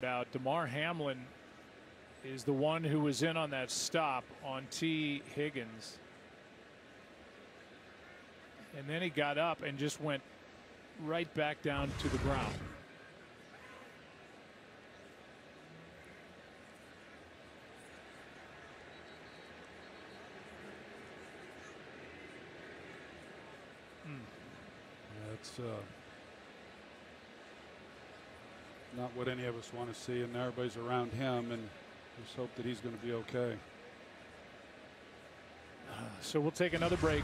about Damar Hamlin is the one who was in on that stop on Tee Higgins. And then he got up and just went right back down to the ground. That's uh, not what any of us want to see, and everybody's around him, and just hope that he's going to be okay. So we'll take another break.